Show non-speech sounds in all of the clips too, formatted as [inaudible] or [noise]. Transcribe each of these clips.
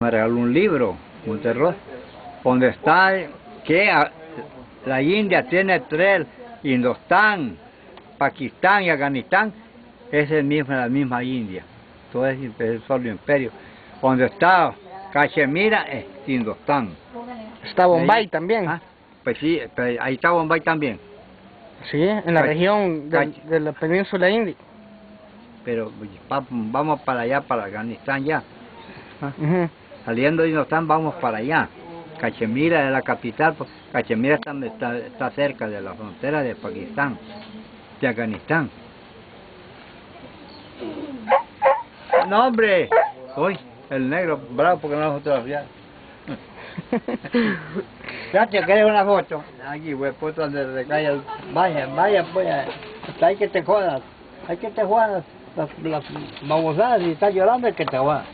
me regaló un libro, un terror, donde está que la India tiene tres, Indostán, Pakistán y Afganistán, es el mismo, la misma India, todo es el solo imperio. Donde está Cachemira es Indostán. Está Bombay Ahí- también. Ah, Pues sí, ahí está Bombay también, Sí, en la Cach- región de, la península india. pero va- vamos para allá, para Afganistán ya. Ah. Saliendo de Indostán vamos para allá. Cachemira es la capital, pues, Cachemira está, está, está cerca de la frontera de Pakistán, de Afganistán. No, hombre. Uy, el negro, bravo porque no lo fotografía. Chacho, [laughs] ¿quieres una foto? Aquí, güey, foto donde recae el... Vaya, vaya, pues, hay que te jodas. Hay que te jodas las, las babosadas y estás llorando, es que te jodas.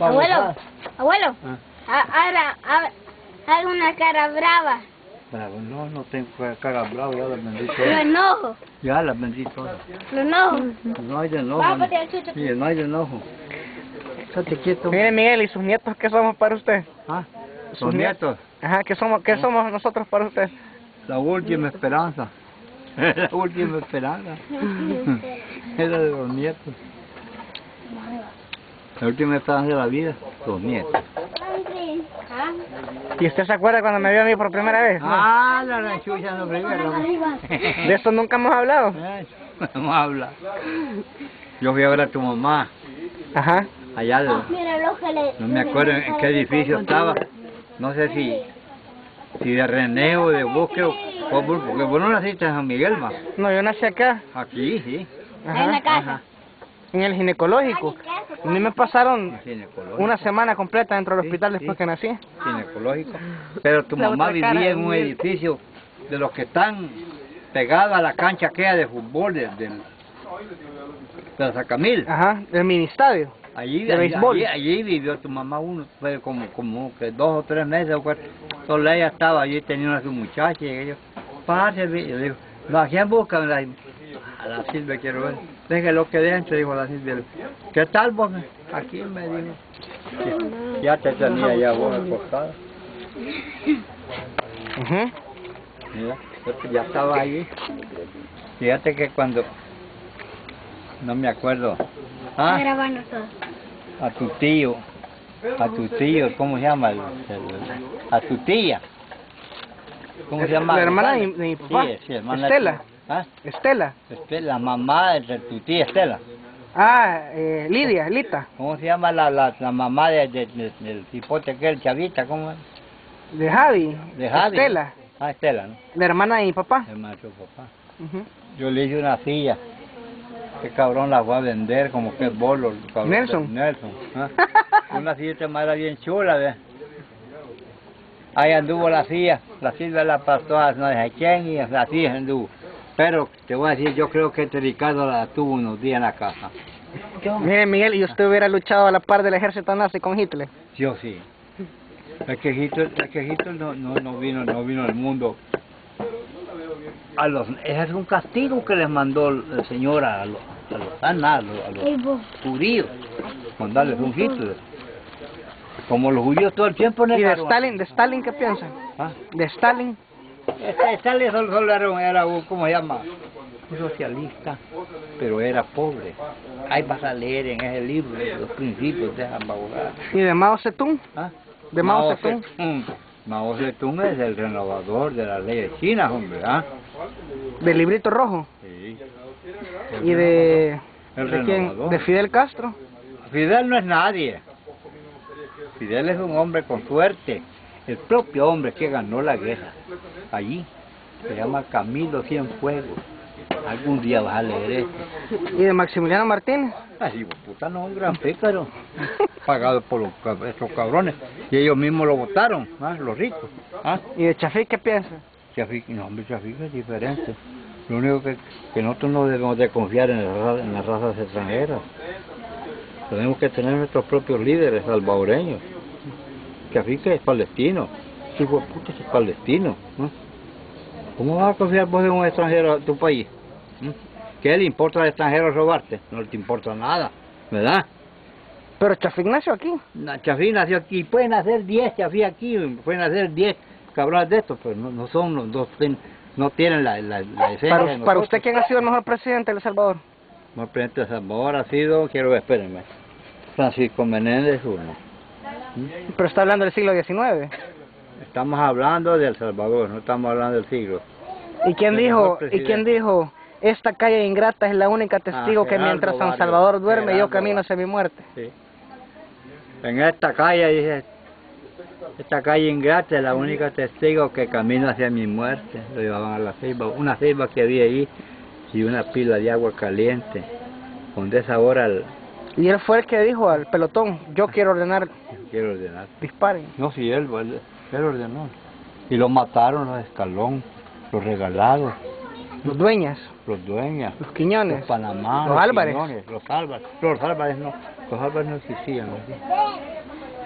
Abuelo, abuelo, Ah. ahora ha- haga una cara brava. Bravo, no, no tengo cara bravo, ya las vendí Lo enojo, Ya las vendí todas. lo enojo. No hay de enojo. Vamos, no. hay de enojo. Estate quieto. Mire Miguel, ¿y sus nietos qué somos para usted? Ah, sus nietos. nietos, Ajá, ¿qué somos, qué somos nosotros para usted? la última esperanza. [laughs] la última esperanza. [laughs] Era de los nietos. La última esperanza de la vida, los nietos. Ah, ¿Y usted se acuerda cuando me vio a mí por primera vez? No. Ah, la ranchucha no primero. De eso nunca hemos hablado. [laughs] Ay, Vamos a hablar. Yo fui a ver a tu mamá, Ajá. allá de, le... No me acuerdo en qué edificio estaba. No sé si, si de René o de Bosque o o por- porque vos no naciste en San Miguel, ma. No, yo nací acá, Aquí, sí. Ajá. En la casa. Ajá. En el ginecológico. A mí me pasaron una semana completa dentro del hospital sí. después que nací. Ginecológico. Pero tu La mamá vivía en un edificio de los que están pegados a la cancha aquella de fútbol de, del- de la Sacamil. Ajá, del ministerio. Allí, de allí, béisbol. allí, allí vivió tu mamá uno, fue como, como que dos o tres meses o cuatro. Solo ella estaba allí, tenía una su muchacha y ellos, vi-". yo digo, no, ¿a quién buscan? La, Silvia quiero ver. Déjelo que dentro, dijo la Silvia. ¿Qué tal vos? Aquí me dijo. Ya te tenía ya vos acostada. Ujú. Mira, ya estaba ahí. Fíjate que cuando, no me acuerdo, ah, a tu tío, a tu tío, ¿cómo se llama? A tu tía. ¿Cómo se llama? La hermana de mi- de mi papá, Sí, sí, hermana de Estela. ¿Ah? Estela. Estela, la mamá de tu tía Estela. Ah, eh, Lidia, Lita, ¿Cómo se llama la, la, la mamá de, de- de- del hipote aquel, Chavita? ¿Cómo es? de Javi, De Javi. Estela, Ah, Estela, ¿no? la hermana de mi papá. Hermana de tu papá. Ujú. Yo le hice una silla. Qué cabrón la fue a vender, como que bolo. el cabrón Nelson. Nelson. ¿ah? [laughs] Una silla de madera bien chula, ¿ve? Ahí anduvo la silla. La silla la pasó a no sé quién y la silla anduvo. Pero te voy a decir, yo creo que este Ricardo la tuvo unos días en la casa. Mire Miguel, ¿y usted hubiera luchado a la par del ejército nazi con Hitler? Yo sí. Es que Hitler, es que Hitler no, no, no vino, no vino al mundo. A los, ese es un castigo que les mandó el Señor a los, a los, nada, a los, a los judíos, mandarles un Hitler. Como los judíos todo el tiempo ¿Y de negaron. Stalin, de Stalin qué piensan? ¿Ah? De Stalin, Este solo, solo era, un- era un, ¿cómo se llama? Un socialista, pero era pobre. Ahí vas a leer en ese libro los principios de esa y de Mao Zedong, ¿Ah? de Mao Zedong. Zedong. Mao Zedong es el renovador de las leyes chinas, hombre, ¿ah? del librito rojo, Sí. y de... El ¿De quién? De Fidel Castro. Fidel no es nadie. Fidel es un hombre con suerte. El propio hombre que ganó la guerra. Allí. Se llama Camilo Cienfuegos. Algún día vas a leer esto. Y de Maximiliano Martínez. Así, puta, no, un gran pícaro. Pagado por los, estos cabrones. Y ellos mismos lo votaron, ¿ah? los ricos. ¿ah? ¿Y de Chafik qué piensa? Chafik, no, hombre, Chafik es diferente. Lo único que, que nosotros no debemos de confiar en las razas extranjeras. Tenemos que tener nuestros propios líderes salvadoreños. Chafik es palestino. Ese hijo de puta es palestino. ¿no? ¿Cómo vas a confiar vos en un extranjero a tu país? ¿Mm? ¿Qué le importa al extranjero robarte? No te importa nada, ¿verdad? Pero Chafik nació aquí. Na- Chafí nació aquí, pueden hacer 10 Chafí aquí, pueden hacer 10 cabrones de estos, pero no, no son, no ten- no tienen la, la, la esencia Para, de usted, ¿quién ha sido el mejor presidente de El Salvador? El presidente de Salvador ha sido, quiero ver, espérenme, Francisco Menéndez uno. Pero está hablando del siglo XIX. Estamos hablando de El Salvador, no estamos hablando del siglo. ¿Y quién El dijo, y quién dijo, esta calle ingrata es la única testigo Ah, que mientras San Salvador duerme yo camino hacia mi muerte? Sí. En esta calle, dice, esta calle ingrata es la única testigo que camina hacia mi muerte. Lo llevaban a la ceiba, una ceiba que había ahí y una pila de agua caliente. Donde esa hora el- Y él fue el que dijo al pelotón, yo quiero ordenar, quiero ordenar. disparen. No, si él, él, él ordenó. Y lo mataron los escalón, los regalados, Los dueñas, los dueños, los quiñones, los Panamá, los Álvarez. Quiñones, los Álvarez. Los Álvarez no, los Álvarez no existían. ¿no?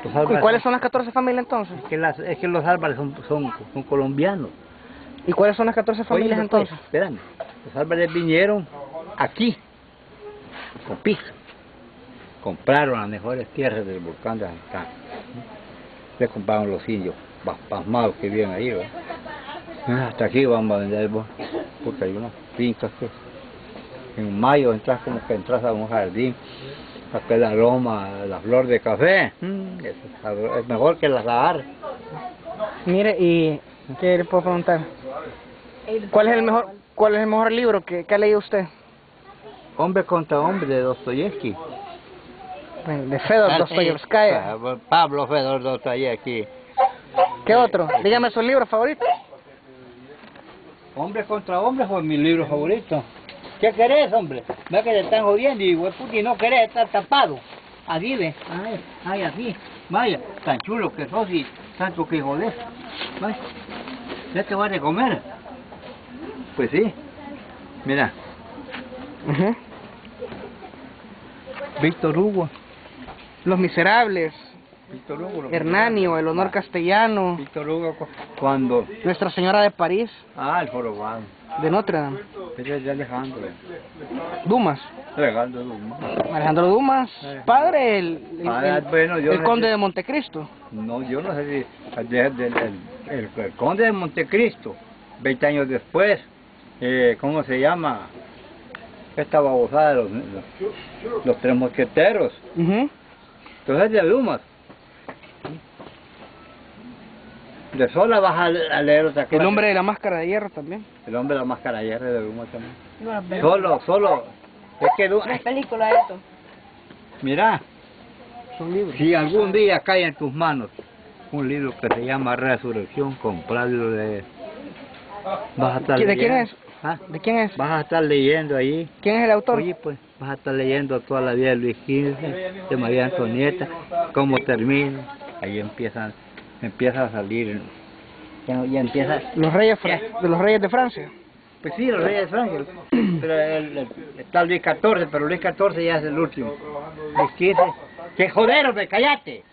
Los ¿Y Álvarez cuáles son las 14 familias entonces? Es que, las, es que los Álvarez son, son, son colombianos. ¿Y cuáles son las 14 familias Oye, pues, entonces? Espérame. Los Álvarez vinieron aquí, con pija. Compraron las mejores tierras del volcán de Antán. Le compraron los indios pa- pasmados que viven ahí. ¿verdad? Ah, Hasta aquí vamos a vender, porque hay unas fincas que en mayo entras como que entras a un jardín, aquel aroma, la flor de café, mm, es, mejor que la Sahara. Mire, y ¿qué le puedo preguntar? ¿Cuál es el mejor, cuál es el mejor libro que, que ha leído usted? Hombre contra hombre de Dostoyevsky. De Fedor Ah, Dostoyevskaya. sí. Pablo Fedor Dostoyevsky. ¿Qué otro? Dígame su libro favorito. Hombre contra hombre fue mi libro favorito. ¿Qué querés, hombre? Ve que te están jodiendo y hueputi no querés estar tapado. Aquí ve, ay, ay, así. Vaya, tan chulo que sos y tanto que jodés. Vaya, ya te vas a comer. Pues sí. Mira, Ujú. Víctor Hugo. Los Miserables, Hugo. Hernanio, El Honor Castellano, Víctor Hugo cu- cuando... Nuestra Señora de París, Ah, el jorobado. de Notre Dame, de Alejandro. Dumas, Alejandro Dumas. Alejandro Dumas, padre, el, el- Ah, bueno, el no conde sé. de Montecristo. No, yo no sé si de- de- del- el, el conde de Montecristo, 20 años después, eh, ¿cómo se llama? Esta babosada de los, los, los tres mosqueteros. Ujú. Entonces de Dumas. De sola vas a, a leer otra cosa. El hombre de la máscara de hierro también. El hombre de la máscara de hierro de Dumas también. Solo, solo. Es que Dumas, película esto. mira, Son libros. Si algún día cae en tus manos un libro que se llama Resurrección, comprarlo de vas a estar ¿De quién leyendo. es? ¿Ah? ¿De quién es? Vas a estar leyendo ahí. ¿Quién es el autor? Oye, pues, vas a estar leyendo toda la vida de Luis XV, de María Antonieta, cómo termina. Ahí empiezan, empieza a salir, ya, ya empieza, Los reyes de los reyes de Francia. pues sí, los reyes de Francia, pero el- el- está Luis XIV, pero Luis XIV ya es el último. Luis XV, que joder, hombre, cállate.